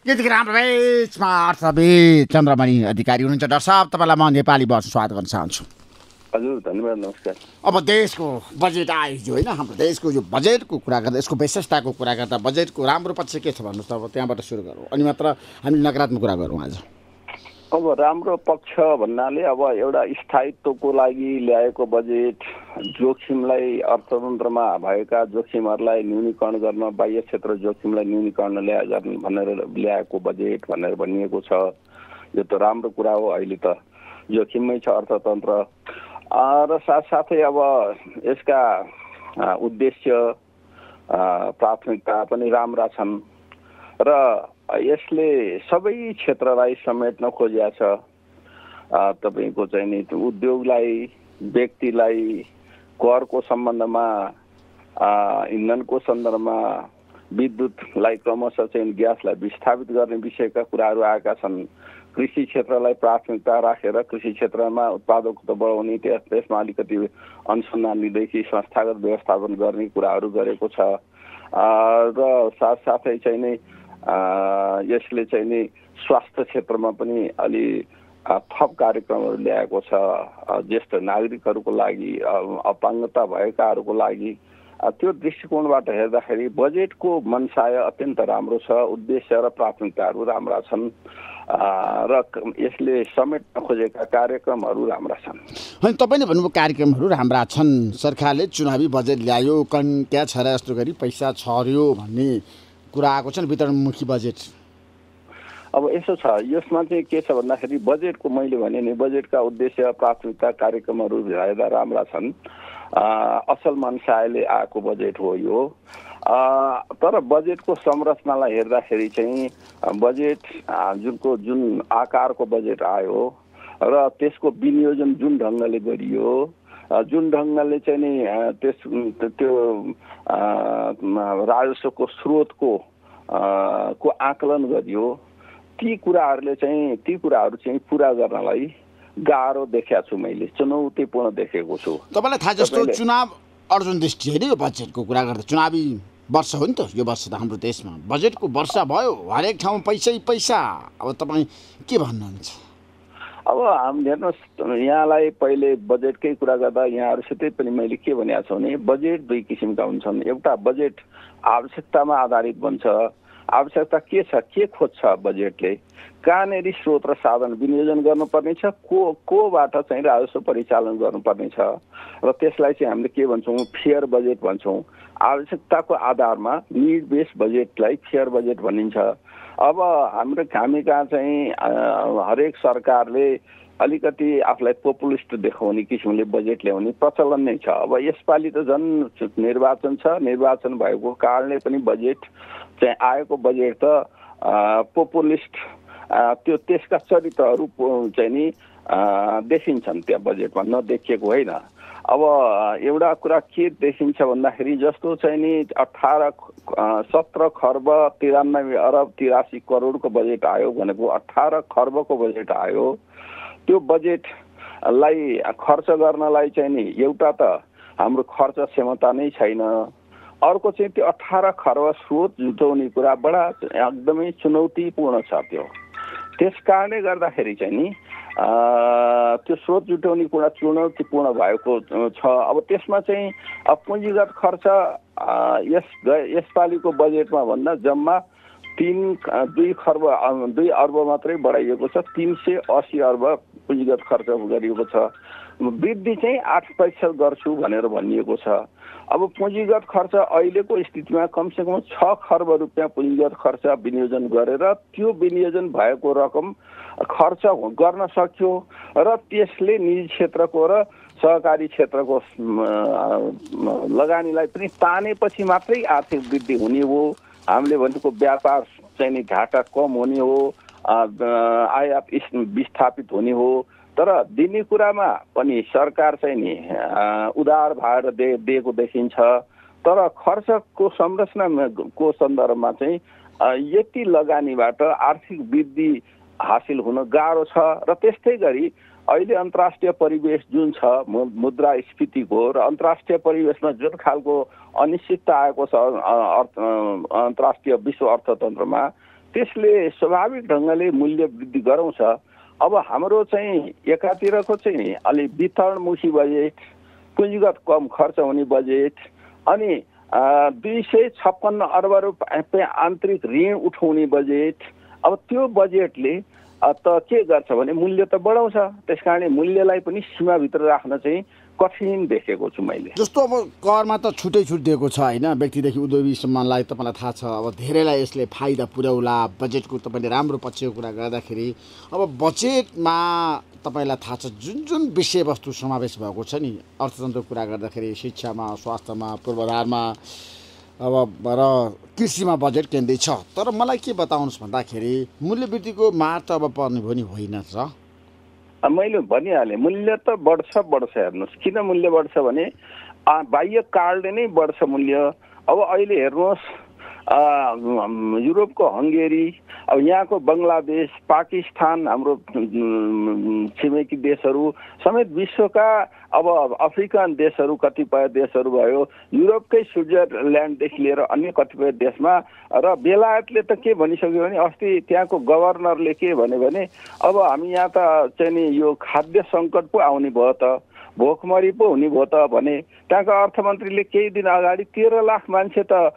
यतिखेर हाम्रो बेचमा अर्थविद चन्द्रमणि अधिकारी हुनुहुन्छ डाक्टर साहब तपाईँलाई म नेपाली वर्ष स्वागत गर्न चाहन्छु। हजुर धन्यवाद नमस्कार। अब देशको बजेट आयो हिजो होइन हाम्रो देशको यो बजेटको कुरा गर्दा यसको विशेषताको कुरा गर्दा बजेटको राम्रो पक्ष के छ भन्नुहोस् त अब त्यहाँबाट सुरु गरौँ। अनि मात्र हामी नकारात्मक कुरा गरौँ आज। अब राम्रो पक्ष भन्नाले अब एउटा स्थायित्वको लागि ल्याएको बजेट जोखिमलाई अर्थतन्त्रमा भएका जोखिमहरूलाई न्यूनीकरण गर्न बाह्य क्षेत्र जोखिमलाई न्यूनीकरण ल्या गर्ने भनेर ल्याएको बजेट भनेर भनिएको छ। यो त राम्रो कुरा हो अहिले त। जोखिममै छ अर्थतन्त्र। र साथसाथै अब यसका उद्देश्य प्राथमिकता पनि राम्रा छन्। र यसले सबै क्षेत्रलाई समेट्न खोजिया छ। तपाईँको चाहिँ नि उद्योगलाई व्यक्तिलाई करको सम्बन्धमा इन्धनको सन्दर्भमा विद्युतलाई क्रमशः चाहिँ ग्यासलाई विस्थापित गर्ने विषयका कुराहरू आएका छन् कृषि क्षेत्रलाई प्राथमिकता राखेर कृषि क्षेत्रमा उत्पादकता बढाउने त्यस त्यसमा अलिकति अनुसन्धानदेखि संस्थागत व्यवस्थापन गर्ने कुराहरू गरेको छ र साथसाथै चाहिँ नै यसले चाहिँ नि स्वास्थ्य क्षेत्रमा पनि अलि थप कार्यक्रमहरू ल्याएको छ। ज्येष्ठ नागरिकहरूको लागि अपाङ्गता भएकाहरूको लागि। त्यो दृष्टिकोणबाट हेर्दाखेरि बजेटको मनसाय अत्यन्त राम्रो छ। उद्देश्य र प्राथमिकताहरू राम्रा छन्। र यसले समेट्न खोजेका कार्यक्रमहरू राम्रा छन्। होइन तपाईँले भन्नुभयो कार्यक्रमहरू राम्रा छन्। सरकारले चुनावी बजेट ल्यायो कन् क्या छ र यस्तो गरी पैसा छर्यो भन्ने कुरा आएको छ नि वितरणमुखी बजेट। अब यसो छ यसमा चाहिँ के छ भन्दाखेरि बजेटको मैले भने नि बजेटका उद्देश्य प्राथमिकता कार्यक्रमहरू हेर्दा राम्रा छन्। असल मनसायले आएको बजेट हो यो। तर बजेटको संरचनालाई हेर्दाखेरि चाहिँ बजेट जुनको जुन आकारको बजेट आयो र त्यसको विनियोजन जुन ढङ्गले गरियो जुन ढङ्गले चाहिँ नि त्यस त्यो राजस्वको स्रोतको को आकलन गरियो ती कुराहरूले चाहिँ ती कुराहरू चाहिँ पुरा गर्नलाई गाह्रो देखाएको छु मैले चुनौतीपूर्ण देखेको छु। तपाईँलाई थाहा जस्तो चुनाव अर्जुन दृष्टि होइन यो बजेटको कुरा गर्दा चुनावी वर्ष हो नि त यो वर्ष त हाम्रो देशमा। बजेटको वर्ष भयो हरेक ठाउँमा पैसै पैसा। अब तपाईँ के भन्नुहुन्छ? अब हाम हेर्नुहोस् यहाँलाई पहिले बजेटकै कुरा गर्दा यहाँहरूसितै पनि मैले के भनेको छु भने बजेट दुई किसिमका हुन्छन्। एउटा बजेट आवश्यकतामा आधारित बन्छ आवश्यकता के छ के खोज्छ बजेटले कहाँनिर स्रोत र साधन विनियोजन गर्नुपर्ने छ? को कोबाट चाहिँ राजस्व परिचालन गर्नुपर्ने छ? र त्यसलाई चाहिँ हामीले के भन्छौँ? फेयर बजेट भन्छौँ। आवश्यकताको आधारमा निड बेस बजेटलाई फेयर बजेट भनिन्छ। अब हाम्रो हामी कहाँ चाहिँ हरेक सरकारले अलिकति आफूलाई पपुलिस्ट देखाउने किसिमले बजेट ल्याउने प्रचलन नै छ। अब यसपालि त झन् निर्वाचन छ। निर्वाचन भएको कारणले पनि बजेट चाहिँ आएको बजेट त पपुलिस्ट त्यो त्यसका चरित्रहरू चाहिँ नि देखिन्छन् त्यहाँ बजेटमा नदेखिएको होइन। अब एउटा कुरा के देखिन्छ भन्दाखेरि जस्तो चाहिँ नि अठार सत्र खर्ब तिरानब्बे अरब तिरासी करोडको बजेट आयो भनेको अठार खर्बको बजेट आयो। त्यो बजेटलाई खर्च गर्नलाई चाहिँ नि एउटा त हाम्रो खर्च क्षमता नै छैन। अर्को चाहिँ त्यो अठार खर्ब स्रोत जुटाउने कुरा बडा एकदमै चुनौतीपूर्ण छ त्यो। त्यस कारणले गर्दाखेरि चाहिँ नि त्यो स्रोत जुटाउने कुरा चुनौतीपूर्ण भएको छ। अब त्यसमा चाहिँ पुँजीगत खर्च यस यसपालिको बजेटमा भन्दा जम्मा तिन दुई खर्ब दुई अर्ब मात्रै बढाइएको छ। तिन सय असी अर्ब पुँजीगत खर्च गरिएको छ। वृद्धि चाहिँ आठ प्रतिशत गर्छु भनेर भनिएको छ। अब पुँजीगत खर्च अहिलेको स्थितिमा कमसेकम छ खर्ब रुपियाँ पुँजीगत खर्च विनियोजन गरेर त्यो विनियोजन भएको रकम खर्च गर्न सक्यो र त्यसले निजी क्षेत्रको र सहकारी क्षेत्रको लगानीलाई पनि तानेपछि मात्रै आर्थिक वृद्धि हुने हो। हामीले भनेको व्यापार चाहिँ नि घाटा कम हुने हो। आयात विस्थापित हुने हो। तर दिने कुरामा पनि सरकार चाहिँ नि उदार भएर दे दिएको देखिन्छ। तर खर्चको संरचनाको सन्दर्भमा चाहिँ यति लगानीबाट आर्थिक वृद्धि हासिल हुन गाह्रो छ। र त्यस्तै गरी अहिले अन्तर्राष्ट्रिय परिवेश जुन छ मुद्रा स्फीतिको र अन्तर्राष्ट्रिय परिवेशमा जुन खालको अनिश्चितता आएको छ अन्तर्राष्ट्रिय विश्व अर्थतन्त्रमा त्यसले स्वाभाविक ढङ्गले मूल्य वृद्धि गराउँछ। अब हाम्रो चाहिँ एकातिरको चाहिँ अलि वितरणमुखी बजेट पुँजीगत कम खर्च हुने बजेट अनि दुई सय छप्पन्न अर्ब रुपियाँ आन्तरिक ऋण उठाउने बजेट। अब त्यो बजेटले त के गर्छ भने मूल्य त बढाउँछ। त्यस कारणले मूल्यलाई पनि सीमाभित्र राख्न चाहिँ कठिन देखेको छु मैले। जस्तो अब करमा त छुट्टै छुट दिएको छ होइन व्यक्तिदेखि उद्योगीसम्मलाई तपाईँलाई थाहा छ। अब धेरैलाई यसले फाइदा पुर्याउला बजेटको तपाईँले राम्रो पक्षको कुरा गर्दाखेरि अब बजेटमा तपाईँलाई थाहा छ जुन जुन विषयवस्तु समावेश भएको छ नि अर्थतन्त्रको कुरा गर्दाखेरि शिक्षामा स्वास्थ्यमा पूर्वाधारमा अब र कृषिमा बजेट केन्द्रित छ। तर मलाई के बताउनुहोस् भन्दाखेरि मूल्यवृद्धिको मार त अब पर्ने भयो नि होइन र मैले भनिहालेँ मूल्य त बढ्छ बढ्छ हेर्नुहोस्। किन मूल्य बढ्छ भने बाह्य कारणले नै बढ्छ मूल्य। अब अहिले हेर्नुहोस् युरोपको हङ्गेरी अब यहाँको बङ्गलादेश पाकिस्तान हाम्रो छिमेकी देशहरू समेत विश्वका अब अफ्रिकन देशहरू कतिपय देशहरू भयो युरोपकै स्विजरल्यान्डदेखि लिएर अन्य कतिपय देशमा र बेलायतले त के भनिसक्यो भने अस्ति त्यहाँको गभर्नरले के भन्यो भने अब हामी यहाँ त चाहिँ नि यो खाद्य सङ्कट पो आउने भयो त भोकमरी पो हुने भयो त भने त्यहाँको अर्थमन्त्रीले केही दिन अगाडि तेह्र लाख मान्छे त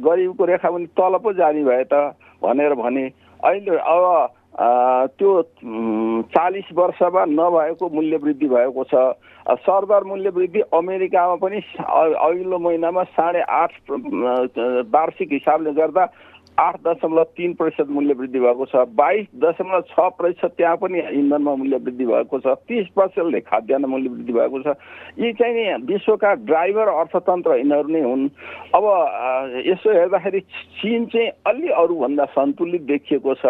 गरिबको रेखा पनि तल पो जाने भए त भनेर भने अहिले अब त्यो चालिस वर्षमा नभएको मूल्य वृद्धि भएको छ। सरदर मूल्य वृद्धि अमेरिकामा पनि अघिल्लो महिनामा साढे आठ वार्षिक हिसाबले गर्दा आठ दशमलव तिन प्रतिशत मूल्य वृद्धि भएको छ बाइस दशमलव छ प्रतिशत त्यहाँ पनि इन्धनमा मूल्य वृद्धि भएको छ तिस प्रतिशतले खाद्यान्न मूल्य वृद्धि भएको छ। यी चाहिँ नि विश्वका ड्राइभर अर्थतन्त्र यिनीहरू नै हुन्। अब यसो हेर्दाखेरि चिन चाहिँ अलि अरूभन्दा सन्तुलित देखिएको छ।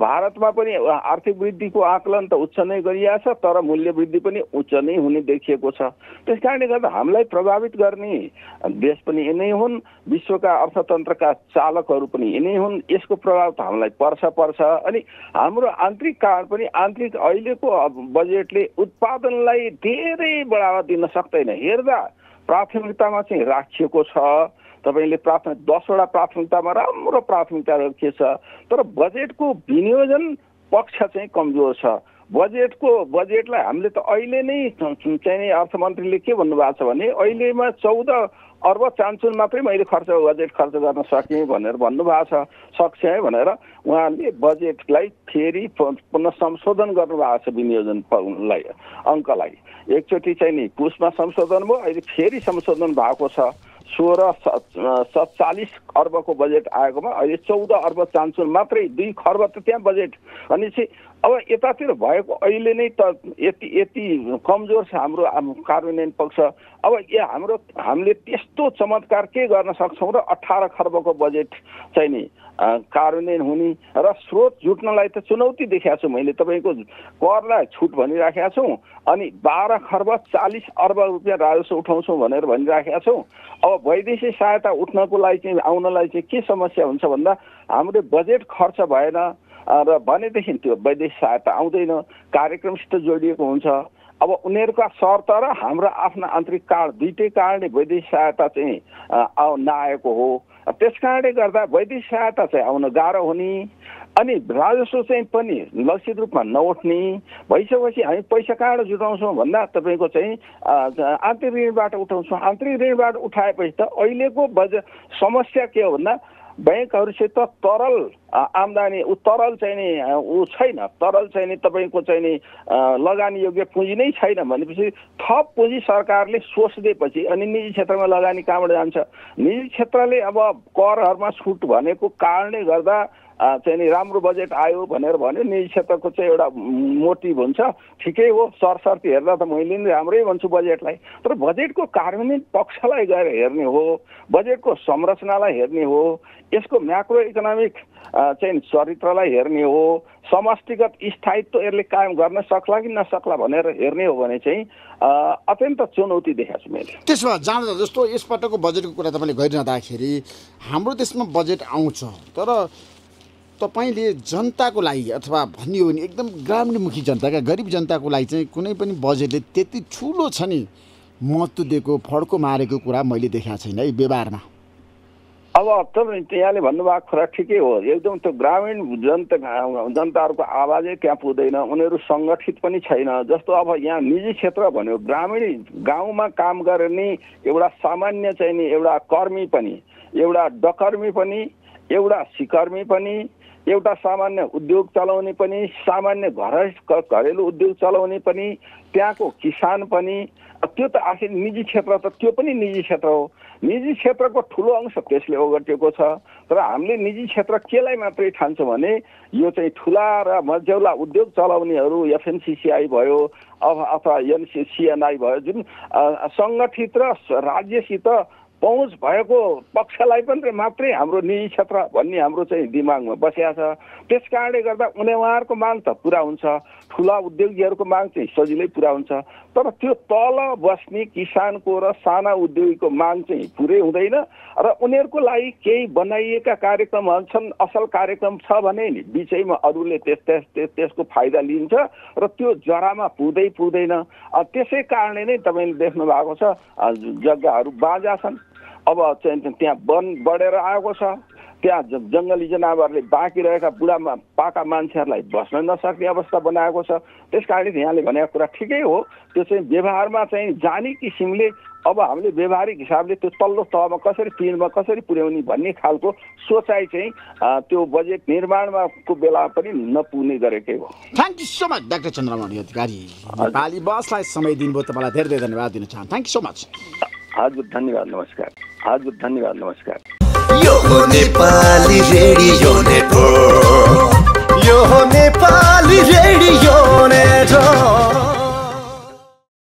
भारतमा पनि आर्थिक वृद्धिको आकलन त उच्च नै गरिएको छ तर मूल्य वृद्धि पनि उच्च नै हुने देखिएको छ। त्यस कारणले गर्दा हामीलाई प्रभावित गर्ने देश पनि यिनै हुन् विश्वका अर्थतन्त्रका चालकहरू पनि यिनै हुन् यसको प्रभाव त हामीलाई पर्छ पर्छ। अनि हाम्रो आन्तरिक कारण पनि आन्तरिक अहिलेको बजेटले उत्पादनलाई धेरै बढावा दिन सक्दैन। हेर्दा प्राथमिकतामा चाहिँ राखिएको छ। तपाईँले प्राथमिक दसवटा प्राथमिकतामा राम्रो प्राथमिकता के छ? तर बजेटको विनियोजन पक्ष चाहिँ कमजोर छ। बजेटको बजेटलाई हामीले त अहिले नै चाहिँ अर्थमन्त्रीले के भन्नुभएको छ भने अहिलेमा चौध अर्ब चान्चुन मात्रै मैले खर्च बजेट खर्च गर्न सकेँ भनेर भन्नुभएको छ सक्छ भनेर उहाँले बजेटलाई फेरि पुनः संशोधन गर्नुभएको छ विनियोजनलाई अङ्कलाई। एकचोटि चाहिँ नि पुसमा संशोधन भयो अहिले फेरि संशोधन भएको छ। सोह्र सत्तालिस अर्बको बजेट आएकोमा अहिले चौध अर्ब चान्सुन मात्रै दुई खर्ब त त्यहाँ बजेट। भनेपछि अब यतातिर भएको अहिले नै त यति यति कमजोर छ हाम्रो कार्यान्वयन पक्ष। अब या हाम्रो हामीले त्यस्तो चमत्कार के गर्न सक्छौँ र अठार खर्बको बजेट चाहिँ नि कार्यान्वयन हुने र स्रोत जुट्नलाई त चुनौती देखाएको छु मैले। तपाईँको करलाई छुट भनिराखेका छौँ अनि बाह्र खर्ब चालिस अर्ब रुपियाँ राजस्व उठाउँछौँ भनेर भनिराखेका छौँ। अब वैदेशिक सहायता उठ्नको लागि चाहिँ आउनलाई चाहिँ के समस्या हुन्छ भन्दा हाम्रो बजेट खर्च भएन र भनेदेखि त्यो वैदेशिक सहायता आउँदैन कार्यक्रमसित जोडिएको हुन्छ। अब उनीहरूका शर्त र हाम्रो आफ्ना आन्तरिक कार्ड दुइटै कारणले वैदेशिक सहायता चाहिँ नआएको हो। त्यस कारणले गर्दा वैदेशिक सहायता चाहिँ आउन गाह्रो हुने अनि राजस्व चाहिँ पनि लक्षित रूपमा नउठ्ने। भइसकेपछि हामी पैसा कहाँबाट जुटाउँछौँ भन्दा तपाईँको चाहिँ आन्तरिक ऋणबाट उठाउँछौँ। आन्तरिक ऋणबाट उठाएपछि त अहिलेको बजेट समस्या के हो भन्दा ब्याङ्कहरूसित तरल आम्दानी ऊ तरल चाहिँ नि ऊ छैन। तरल चाहिँ नि तपाईँको चाहिँ नि लगानी योग्य पुँजी नै छैन भनेपछि थप पुँजी सरकारले सोचिदिएपछि अनि निजी क्षेत्रमा लगानी कहाँबाट जान्छ? निजी क्षेत्रले अब करहरूमा छुट भनेको कारणले गर्दा चाहिँ नि राम्रो बजेट आयो भनेर भन्यो। निजी क्षेत्रको चाहिँ एउटा मोटिभ हुन्छ। ठिकै हो सरसर्ती हेर्दा त मैले नि राम्रै भन्छु बजेटलाई। तर बजेटको कार्यान्वयन पक्षलाई गएर हेर्ने हो बजेटको संरचनालाई हेर्ने हो यसको म्याक्रो इकोनोमिक चाहिँ चरित्रलाई हेर्ने हो समष्टिगत स्थायित्व यसले कायम गर्न सक्ला कि नसक्ला भनेर हेर्ने हो भने चाहिँ अत्यन्त चुनौती देखाएको छु मैले। त्यसो भए जाँदा जस्तो यसपटकको बजेटको कुरा तपाईँले गरिरहँदाखेरि हाम्रो देशमा बजेट आउँछ तर तपाईँले जनताको लागि अथवा भनियो भने एकदम ग्रामीणमुखी जनता क्या गरिब जनताको लागि चाहिँ कुनै पनि बजेटले त्यति ठुलो छ नि महत्त्व दिएको फड्को मारेको कुरा मैले देखाएको छैन है व्यवहारमा। अब तपाईँ यहाँले भन्नुभएको कुरा ठिकै हो। एकदम त्यो ग्रामीण जनता जनताहरूको आवाजै त्यहाँ पुग्दैन उनीहरू सङ्गठित पनि छैन। जस्तो अब यहाँ निजी क्षेत्र भन्यो ग्रामीण गाउँमा काम गर्ने एउटा सामान्य चाहिँ नि एउटा कर्मी पनि एउटा डकर्मी पनि एउटा सिकर्मी पनि एउटा सामान्य उद्योग चलाउने पनि सामान्य घर घरेलु उद्योग चलाउने पनि त्यहाँको किसान पनि त्यो त आखिर निजी क्षेत्र त त्यो पनि निजी क्षेत्र हो। निजी क्षेत्रको ठुलो अंश त्यसले ओगटेको छ। तर हामीले निजी क्षेत्र केलाई मात्रै ठान्छौँ भने यो चाहिँ ठुला र मझौला उद्योग चलाउनेहरू एफएनसिसिआई भयो अथवा एनसिसिएनआई भयो जुन सङ्गठित र राज्यसित पहुँच भएको पक्षलाई पनि मात्रै हाम्रो निजी क्षेत्र भन्ने हाम्रो चाहिँ दिमागमा बसिया छ। त्यस कारणले गर्दा उनी उहाँहरूको माग त पुरा हुन्छ। ठुला उद्योगीहरूको माग चाहिँ सजिलै पुरा हुन्छ। तर त्यो तल बस्ने किसानको र साना उद्योगीको माग चाहिँ पुरै हुँदैन र उनीहरूको लागि केही बनाइएका कार्यक्रमहरू छन् असल कार्यक्रम छ भने नि बिचैमा अरूले त्यस त्यस त्यसको फाइदा लिन्छ र त्यो जरामा पुग्दै पुग्दैन। त्यसै कारणले नै तपाईँले देख्नु भएको छ जग्गाहरू बाजा छन्। अब चाहिँ त्यहाँ वन बढेर आएको छ। त्यहाँ जङ्गली जनावरले बाँकी रहेका बुढामा पाका मान्छेहरूलाई बस्न नसक्ने अवस्था बनाएको छ। त्यस कारणले यहाँले भनेको कुरा ठिकै हो। त्यो चाहिँ व्यवहारमा चाहिँ जाने किसिमले अब हामीले व्यवहारिक हिसाबले त्यो तल्लो तहमा कसरी पिँढमा कसरी पुर्याउने भन्ने खालको सोचाइ चाहिँ त्यो बजेट निर्माणमा को बेला पनि नपुग्ने गरेकै हो। Thank you so much doctor Chandramani Adhikari. Nepali बसलाई समय दिनुभयो तपाईँलाई धेरै धेरै धन्यवाद दिन चाहन्छु। थ्याङ्क यू सो मच हजुर धन्यवाद नमस्कार हजुर धन्यवाद नमस्कार यो नेपाली रेडियो नेटवर्क यो नेपाली रेडियो नेटवर्क